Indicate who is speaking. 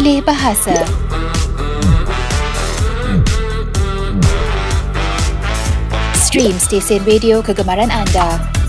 Speaker 1: Pilih Bahasa. Stream Stesen Radio Kegemaran Anda.